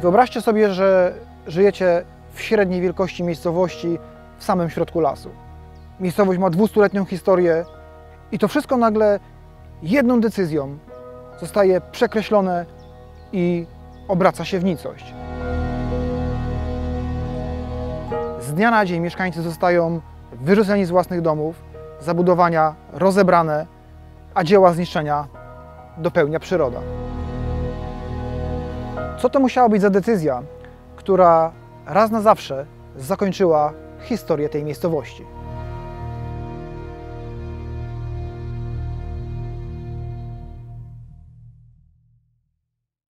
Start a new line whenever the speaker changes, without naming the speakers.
Wyobraźcie sobie, że żyjecie w średniej wielkości miejscowości w samym środku lasu. Miejscowość ma 200-letnią historię i to wszystko nagle jedną decyzją zostaje przekreślone i obraca się w nicość. Z dnia na dzień mieszkańcy zostają wyrzuceni z własnych domów, zabudowania rozebrane, a dzieła zniszczenia dopełnia przyroda. Co to musiała być za decyzja, która raz na zawsze zakończyła historię tej miejscowości?